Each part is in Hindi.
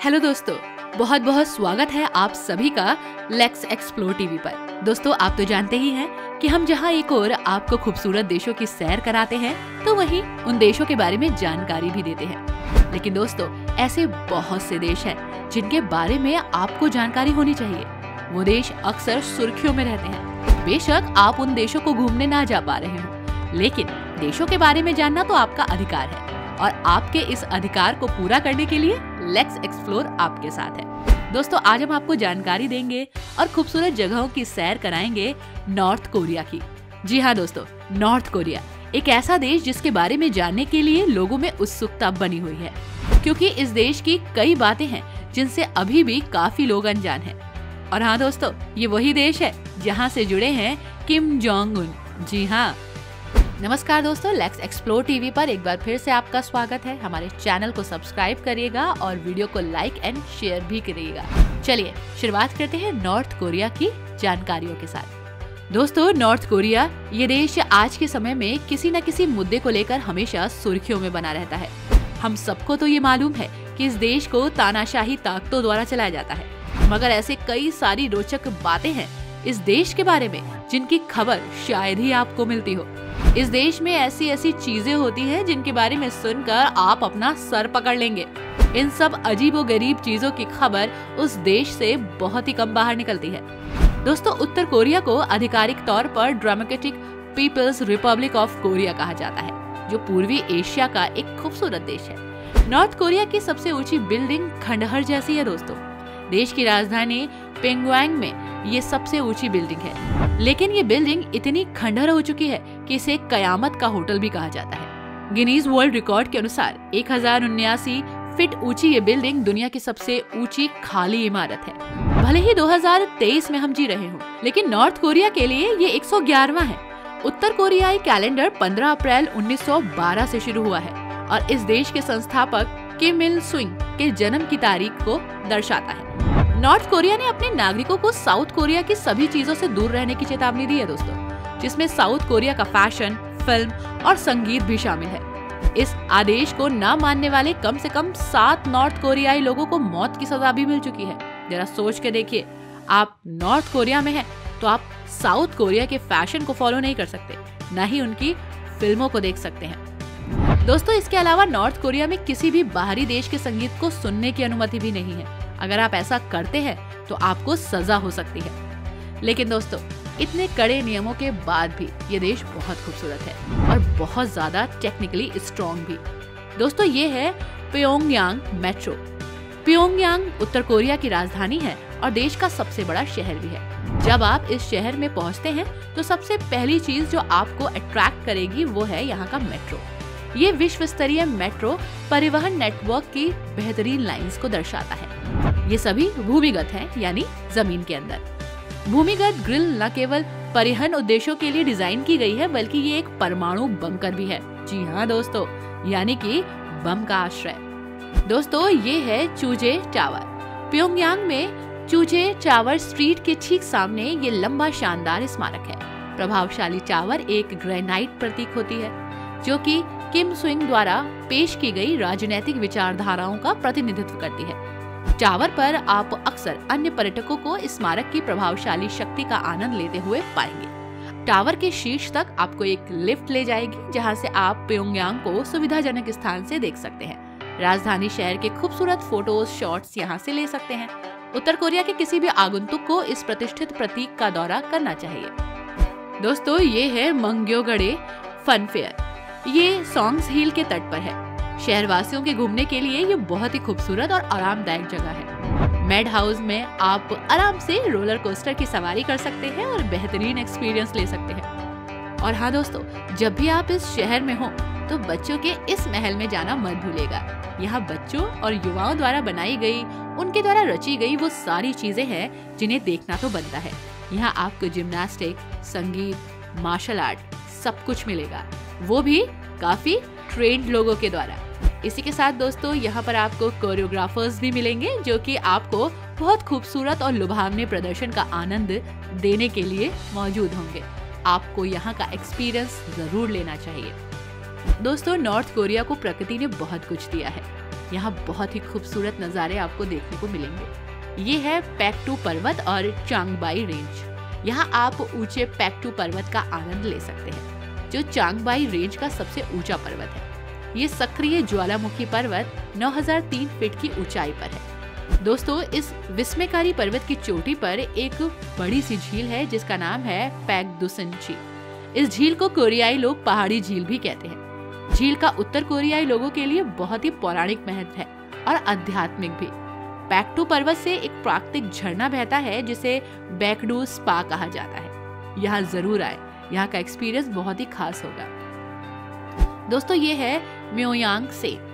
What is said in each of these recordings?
हेलो दोस्तों बहुत बहुत स्वागत है आप सभी का लेक्स एक्सप्लोर टीवी पर। दोस्तों, आप तो जानते ही हैं कि हम जहाँ एक और आपको खूबसूरत देशों की सैर कराते हैं तो वहीं उन देशों के बारे में जानकारी भी देते हैं। लेकिन दोस्तों, ऐसे बहुत से देश हैं जिनके बारे में आपको जानकारी होनी चाहिए। वो देश अक्सर सुर्खियों में रहते हैं। बेशक आप उन देशों को घूमने ना जा पा रहे हो, लेकिन देशों के बारे में जानना तो आपका अधिकार है। और आपके इस अधिकार को पूरा करने के लिए लेक्स एक्सप्लोर आपके साथ है। दोस्तों, आज हम आपको जानकारी देंगे और खूबसूरत जगहों की सैर कराएँगे नॉर्थ कोरिया की। जी हाँ दोस्तों, नॉर्थ कोरिया, एक ऐसा देश जिसके बारे में जानने के लिए लोगों में उत्सुकता बनी हुई है। क्योंकि इस देश की कई बातें हैं जिनसे अभी भी काफ़ी लोग अनजान हैं। और हाँ दोस्तों, ये वही देश है जहाँ से जुड़े हैं किम जोंग उन। जी हाँ नमस्कार दोस्तों लेक्स एक्सप्लोर टीवी पर एक बार फिर से आपका स्वागत है। हमारे चैनल को सब्सक्राइब करिएगा और वीडियो को लाइक एंड शेयर भी करिएगा। चलिए, शुरुआत करते हैं नॉर्थ कोरिया की जानकारियों के साथ। दोस्तों नॉर्थ कोरिया ये देश आज के समय में किसी न किसी मुद्दे को लेकर हमेशा सुर्खियों में बना रहता है। हम सबको तो ये मालूम है कि इस देश को तानाशाही ताकतों द्वारा चलाया जाता है। मगर ऐसे कई सारी रोचक बातें हैं इस देश के बारे में जिनकी खबर शायद ही आपको मिलती हो। इस देश में ऐसी ऐसी चीज़ें होती हैं जिनके बारे में सुनकर आप अपना सर पकड़ लेंगे। इन सब अजीब गरीब चीज़ों की खबर उस देश से बहुत ही कम बाहर निकलती है। दोस्तों, उत्तर कोरिया को आधिकारिक तौर पर dramatic people's republic of Korea कहा जाता है, जो पूर्वी एशिया का एक खूबसूरत देश है। नॉर्थ कोरिया की सबसे ऊँची बिल्डिंग खंडहर जैसी है दोस्तों। देश की राजधानी पेंगुआंग में ये सबसे ऊँची बिल्डिंग है। लेकिन ये बिल्डिंग इतनी खंडहर हो चुकी है कि इसे कयामत का होटल भी कहा जाता है। गिनीज वर्ल्ड रिकॉर्ड के अनुसार एक फीट ऊँची ये बिल्डिंग दुनिया की सबसे ऊँची खाली इमारत है। भले ही 2023 में हम जी रहे हों, लेकिन नॉर्थ कोरिया के लिए ये 111वां है। उत्तर कोरियाई कैलेंडर 15 अप्रैल 1912 से शुरू हुआ है और इस देश के संस्थापक किम सुंग के जन्म की तारीख को दर्शाता है। नॉर्थ कोरिया ने अपने नागरिकों को साउथ कोरिया की सभी चीज़ों से दूर रहने की चेतावनी दी है दोस्तों, जिसमें साउथ कोरिया का फ़ैशन, फ़िल्म और संगीत भी शामिल है। इस आदेश को न मानने वाले कम से कम सात नॉर्थ कोरियाई लोगों को मौत की सजा भी मिल चुकी है। जरा सोच के देखिए, आप नॉर्थ कोरिया में हैं तो आप साउथ कोरिया के फ़ैशन को फॉलो नहीं कर सकते, न ही उनकी फ़िल्मों को देख सकते हैं। दोस्तों, इसके अलावा नॉर्थ कोरिया में किसी भी बाहरी देश के संगीत को सुनने की अनुमति भी नहीं है। अगर आप ऐसा करते हैं तो आपको सजा हो सकती है। लेकिन दोस्तों, इतने कड़े नियमों के बाद भी ये देश बहुत खूबसूरत है और बहुत ज़्यादा टेक्निकली स्ट्रॉन्ग भी। दोस्तों, ये है प्योंगयांग मेट्रो प्योंगयांग उत्तर कोरिया की राजधानी है और देश का सबसे बड़ा शहर भी है। जब आप इस शहर में पहुँचते हैं तो सबसे पहली चीज़ जो आपको अट्रैक्ट करेगी वो है यहाँ का मेट्रो ये विश्व स्तरीय मेट्रो परिवहन नेटवर्क की बेहतरीन लाइंस को दर्शाता है। ये सभी भूमिगत हैं, यानी ज़मीन के अंदर। भूमिगत ग्रिल न केवल परिवहन उद्देश्यों के लिए डिज़ाइन की गई है, बल्कि ये एक परमाणु बंकर भी है। जी हाँ दोस्तों, यानी कि बम का आश्रय। दोस्तों, ये है चूजे टावर। प्योंगयांग में चूजे टावर स्ट्रीट के ठीक सामने ये लंबा शानदार स्मारक है। प्रभावशाली टावर एक ग्रेनाइट प्रतीक होती है। जो कि किम स्विंग द्वारा पेश की गई राजनीतिक विचारधाराओं का प्रतिनिधित्व करती है। टावर पर आप अक्सर अन्य पर्यटकों को स्मारक की प्रभावशाली शक्ति का आनंद लेते हुए पाएँगे। टावर के शीर्ष तक आपको एक लिफ्ट ले जाएगी, जहाँ से आप प्योंगयांग को सुविधाजनक स्थान से देख सकते हैं। राजधानी शहर के खूबसूरत फ़ोटोज़, शॉट्स यहाँ से ले सकते हैं। उत्तर कोरिया के किसी भी आगंतुक को इस प्रतिष्ठित प्रतीक का दौरा करना चाहिए। दोस्तों, ये है मंग्योगड़े फन फेयर। ये सॉन्ग्स हिल के तट पर है। शहर वासियों के घूमने के लिए ये बहुत ही खूबसूरत और आरामदायक जगह है। मेड हाउस में आप आराम से रोलर कोस्टर की सवारी कर सकते हैं और बेहतरीन एक्सपीरियंस ले सकते हैं। और हाँ दोस्तों, जब भी आप इस शहर में हो तो बच्चों के इस महल में जाना मत भूलेगा यहाँ बच्चों और युवाओं द्वारा बनाई गई, उनके द्वारा रची गई वो सारी चीज़ें हैं जिन्हें देखना तो बनता है। यहाँ आपको जिम्नास्टिक संगीत मार्शल आर्ट सब कुछ मिलेगा। वो भी काफ़ी ट्रेंड लोगों के द्वारा। इसी के साथ दोस्तों, यहाँ पर आपको कोरियोग्राफर्स भी मिलेंगे, जो कि आपको बहुत खूबसूरत और लुभावने प्रदर्शन का आनंद देने के लिए मौजूद होंगे। आपको यहाँ का एक्सपीरियंस ज़रूर लेना चाहिए। दोस्तों नॉर्थ कोरिया को प्रकृति ने बहुत कुछ दिया है। यहाँ बहुत ही खूबसूरत नज़ारे आपको देखने को मिलेंगे। ये है पैक्टू पर्वत और चांगबाई रेंज यहाँ आप ऊँचे पैक्टू पर्वत का आनंद ले सकते हैं। जो चांगबाई रेंज का सबसे ऊँचा पर्वत है। ये सक्रिय ज्वालामुखी पर्वत 9003 फीट की ऊंचाई पर है। दोस्तों, इस विस्मयकारी पर्वत की चोटी पर एक बड़ी सी झील है, जिसका नाम है पैगदुसन झील इस झील को कोरियाई लोग पहाड़ी झील भी कहते हैं। झील का उत्तर कोरियाई लोगों के लिए बहुत ही पौराणिक महत्व है और आध्यात्मिक भी। पैक्टू पर्वत से एक प्राकृतिक झरना बहता है, जिसे बैकडू स्पा कहा जाता है। यहाँ ज़रूर आए। यहाँ का एक्सपीरियंस बहुत ही खास होगा। दोस्तों, ये है म्योयांग सेन।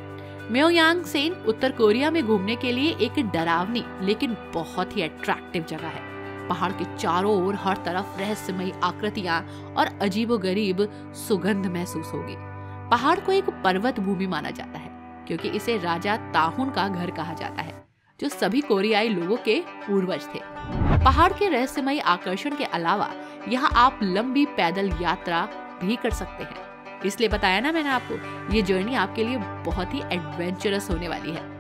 म्योयांग सेन उत्तर कोरिया में घूमने के लिए एक डरावनी, लेकिन बहुत ही अट्रैक्टिव जगह है। पहाड़ के चारों ओर हर तरफ़ रहस्यमयी आकृतियाँ और अजीबोगरीब सुगंध महसूस होगी। पहाड़ को एक पर्वत भूमि माना जाता है, क्योंकि इसे राजा ताहुन का घर कहा जाता है, जो सभी कोरियाई लोगों के पूर्वज थे। पहाड़ के रहस्यमय आकर्षण के अलावा यहाँ आप लंबी पैदल यात्रा भी कर सकते हैं। इसलिए बताया ना मैंने आपको, ये जर्नी आपके लिए बहुत ही एडवेंचरस होने वाली है।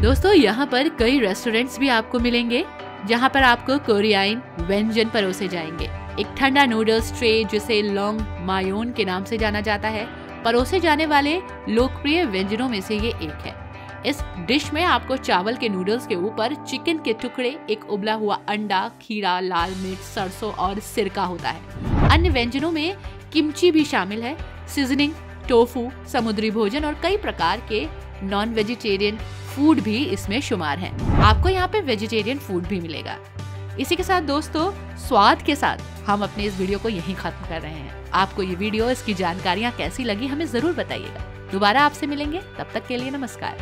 दोस्तों, यहाँ पर कई रेस्टोरेंट्स भी आपको मिलेंगे, जहाँ पर आपको कोरियाई व्यंजन परोसे जाएँगे। एक ठंडा नूडल्स ट्रे जिसे लॉन्ग मायोन के नाम से जाना जाता है, परोसे जाने वाले लोकप्रिय व्यंजनों में से ये एक है। इस डिश में आपको चावल के नूडल्स के ऊपर चिकन के टुकड़े, एक उबला हुआ अंडा, खीरा, लाल मिर्च, सरसों और सिरका होता है। अन्य व्यंजनों में किमची भी शामिल है। सीजनिंग टोफू समुद्री भोजन और कई प्रकार के नॉन वेजिटेरियन फ़ूड भी इसमें शुमार हैं। आपको यहाँ पे वेजिटेरियन फ़ूड भी मिलेगा। इसी के साथ दोस्तों, स्वाद के साथ हम अपने इस वीडियो को यहीं खत्म कर रहे हैं। आपको ये वीडियो, इसकी जानकारियाँ कैसी लगी हमें ज़रूर बताइएगा। दोबारा आपसे मिलेंगे, तब तक के लिए नमस्कार।